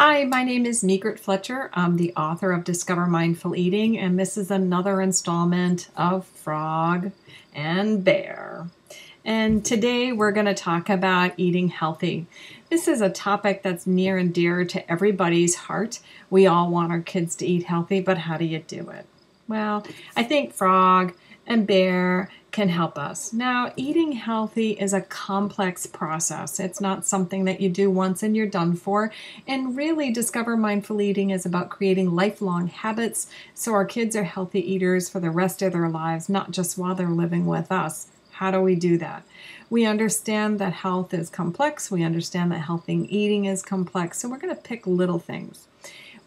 Hi, my name is Megrette Fletcher. I'm the author of Discover Mindful Eating, and this is another installment of Frog and Bear. And today we're going to talk about eating healthy. This is a topic that's near and dear to everybody's heart. We all want our kids to eat healthy, but how do you do it? Well, I think Frog and Bear can help us. Now, eating healthy is a complex process. It's not something that you do once and you're done for. And really, Discover Mindful Eating is about creating lifelong habits so our kids are healthy eaters for the rest of their lives, not just while they're living with us. How do we do that? We understand that health is complex. We understand that healthy eating is complex. So we're going to pick little things.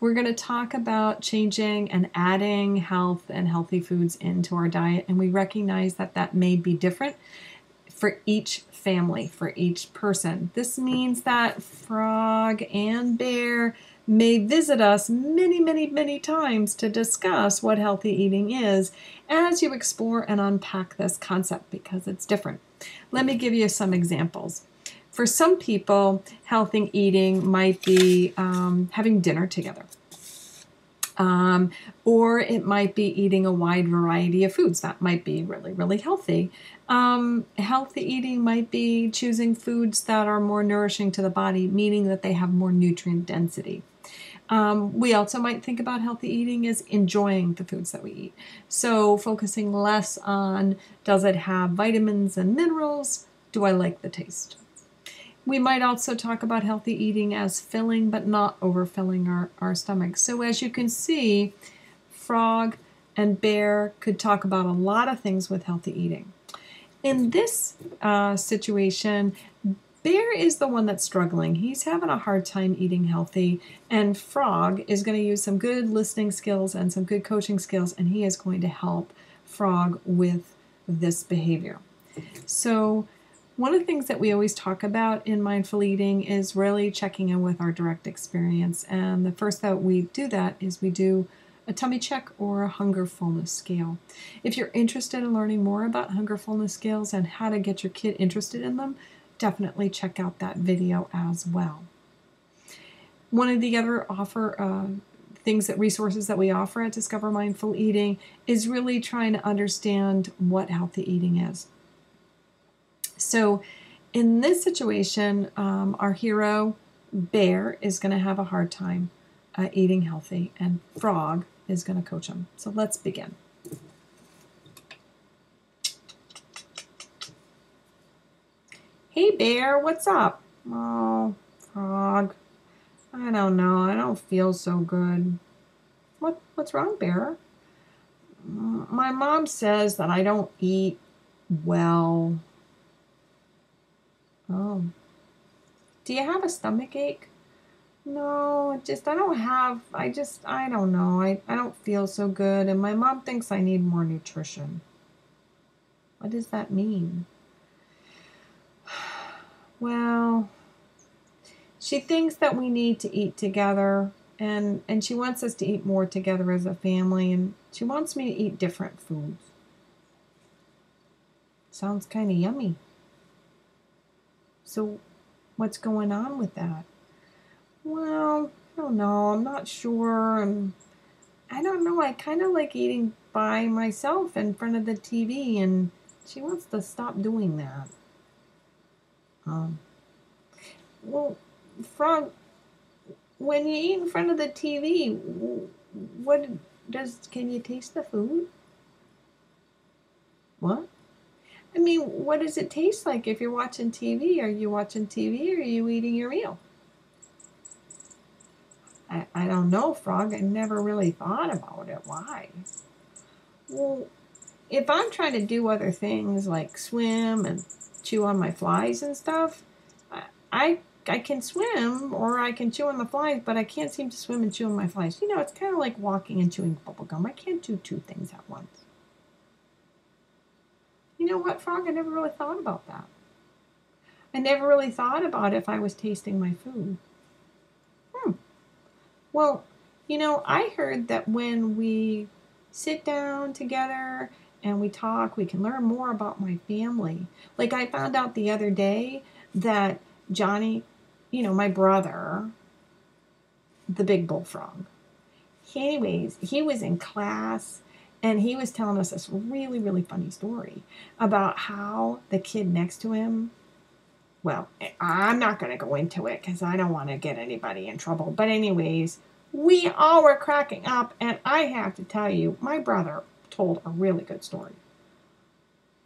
We're going to talk about changing and adding health and healthy foods into our diet, and we recognize that that may be different for each family, for each person. This means that frog and bear may visit us many, many, many times to discuss what healthy eating is as you explore and unpack this concept because it's different. Let me give you some examples. For some people, healthy eating might be um, having dinner together. Um, or it might be eating a wide variety of foods. That might be really, really healthy. Um, healthy eating might be choosing foods that are more nourishing to the body, meaning that they have more nutrient density. Um, we also might think about healthy eating as enjoying the foods that we eat. So, focusing less on does it have vitamins and minerals? Do I like the taste? We might also talk about healthy eating as filling but not overfilling our, our stomachs. So, as you can see, frog and bear could talk about a lot of things with healthy eating. In this uh, situation, Bear is the one that's struggling. He's having a hard time eating healthy, and Frog is going to use some good listening skills and some good coaching skills, and he is going to help Frog with this behavior. So, one of the things that we always talk about in mindful eating is really checking in with our direct experience. And the first that we do that is we do a tummy check or a hunger fullness scale. If you're interested in learning more about hunger fullness scales and how to get your kid interested in them, definitely check out that video as well. One of the other offer uh, things that resources that we offer at Discover Mindful Eating is really trying to understand what healthy eating is. So, in this situation, um, our hero, Bear, is going to have a hard time uh, eating healthy, and Frog is going to coach him. So, let's begin. Hey, Bear, what's up? Oh, Frog. I don't know. I don't feel so good. What What's wrong, Bear? My mom says that I don't eat well. Oh. Do you have a stomach ache? No, just I don't have I just I don't know. I, I don't feel so good and my mom thinks I need more nutrition. What does that mean? Well, she thinks that we need to eat together and and she wants us to eat more together as a family and she wants me to eat different foods. Sounds kind of yummy. So, what's going on with that? Well, I don't know. I'm not sure. And I don't know. I kind of like eating by myself in front of the TV, and she wants to stop doing that. Um, well, Frog, when you eat in front of the TV, what does can you taste the food? What? I mean, what does it taste like if you're watching TV? Are you watching TV or are you eating your meal? I, I don't know, Frog. I never really thought about it. Why? Well, if I'm trying to do other things like swim and chew on my flies and stuff, I, I, I can swim or I can chew on the flies, but I can't seem to swim and chew on my flies. You know, it's kind of like walking and chewing bubble gum. I can't do two things at once. You know what, Frog? I never really thought about that. I never really thought about if I was tasting my food. Hmm. Well, you know, I heard that when we sit down together and we talk, we can learn more about my family. Like I found out the other day that Johnny, you know, my brother, the big bullfrog. Anyways, he was in class and he was telling us this really, really funny story about how the kid next to him, well, I'm not going to go into it because I don't want to get anybody in trouble. But, anyways, we all were cracking up. And I have to tell you, my brother told a really good story.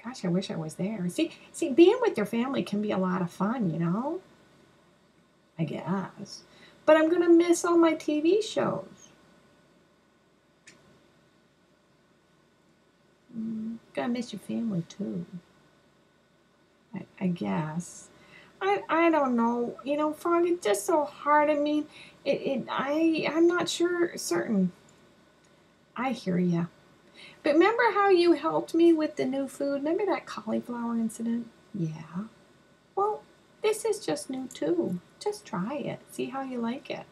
Gosh, I wish I was there. See, see, being with your family can be a lot of fun, you know? I guess. But I'm going to miss all my TV shows. Gonna miss your family too. I, I guess. I, I don't know. You know, Frog, it's just so hard. I mean, it, it I I'm not sure certain. I hear you. But remember how you helped me with the new food? Remember that cauliflower incident? Yeah. Well, this is just new too. Just try it. See how you like it.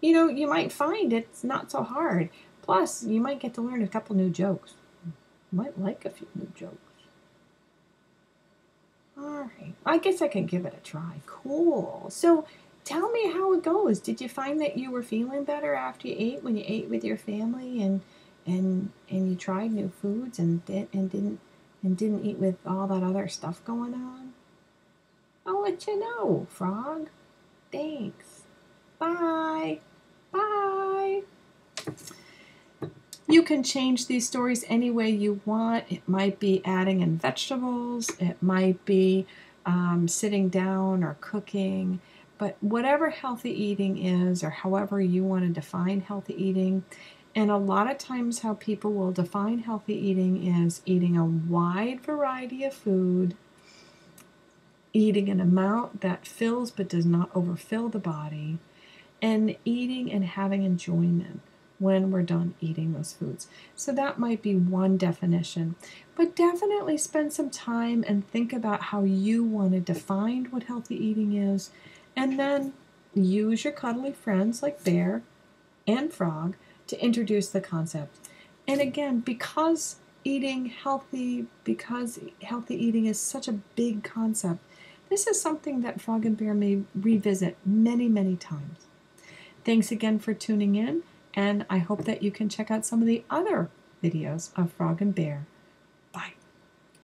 You know, you might find it's not so hard. Plus, you might get to learn a couple new jokes. Might like a few new jokes. Alright, I guess I can give it a try. Cool. So tell me how it goes. Did you find that you were feeling better after you ate when you ate with your family and and and you tried new foods and did and didn't and didn't eat with all that other stuff going on? I'll let you know, Frog. Thanks. Bye. Bye. You can change these stories any way you want. It might be adding in vegetables, it might be um, sitting down or cooking, but whatever healthy eating is, or however you want to define healthy eating, and a lot of times, how people will define healthy eating is eating a wide variety of food, eating an amount that fills but does not overfill the body, and eating and having enjoyment when we're done eating those foods. So that might be one definition. But definitely spend some time and think about how you want to define what healthy eating is. And then use your cuddly friends like Bear and Frog to introduce the concept. And again, because eating healthy, because healthy eating is such a big concept, this is something that Frog and Bear may revisit many, many times. Thanks again for tuning in and I hope that you can check out some of the other videos of Frog and Bear